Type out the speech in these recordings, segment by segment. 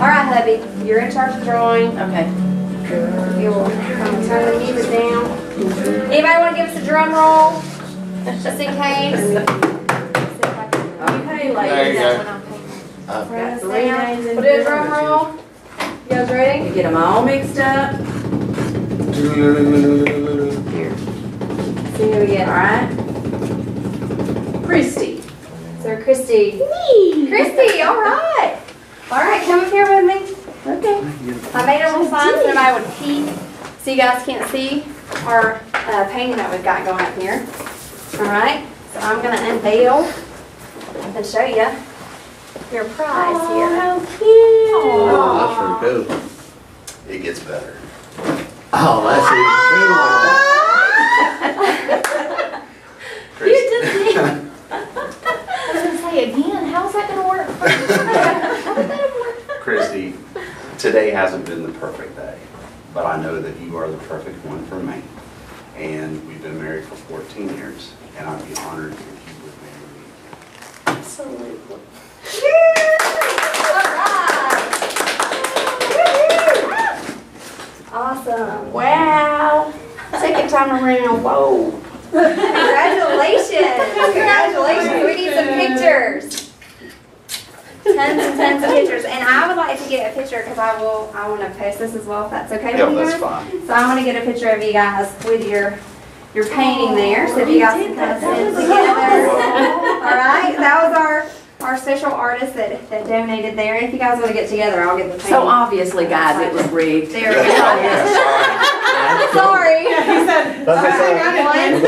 All right, hubby, you're in charge of drawing. Okay. You will come and turn the music down. Anybody want to give us a drum roll? Just in case. Okay, There ladies. you go. Got three names in We'll do a drum roll. You guys ready? You get them all mixed up. Here. See who we All get. right. Christy. So Christy. Me. Christy, all right. All right, come up here with me. Okay. I made a little sign so I would peek, so you guys can't see our uh, painting that we've got going up here. All right, so I'm gonna unveil and show you your prize here. How cute. Oh, that's pretty cool. It gets better. Oh, that's You even just did. I was gonna say again, how's that gonna work? How would that work? Christy, today hasn't been the perfect day, but I know that you are the perfect one for me. And we've been married for 14 years, and I'd be honored if you would marry me. Absolutely. Awesome. Wow. Second time around. Whoa. Congratulations. Congratulations. We need some pictures. Tons and tons of pictures. And I would like to get a picture because I will, I want to post this as well if that's okay Yeah, with you that's guys. fine. So I want to get a picture of you guys with your, your painting there. So if you guys can kind of sit together. All right, that was our, our special artist that, that donated there. If you guys want to get together, I'll get the painting. So obviously, guys, it was rigged. There we go. Sorry. One, two,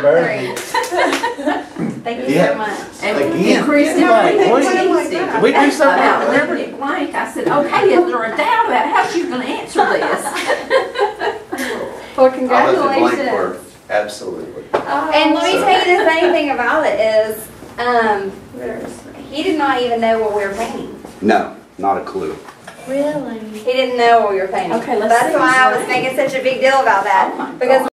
three. Thank you so Yeah. much. And Again. and Christy, Like, when what? she said We do something about like Liberty Blank, I said, okay, is there a doubt about how she's gonna answer this? Well, I left it blank congratulations. for absolutely. And let me So- tell you the funny thing about it is, um, he did not even know what we were painting. No, not a clue. Really? He didn't know what we were painting. Okay, let's That's see why I was making such a big deal about Oh my that. Because